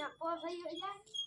minha avó veio olhar aqui.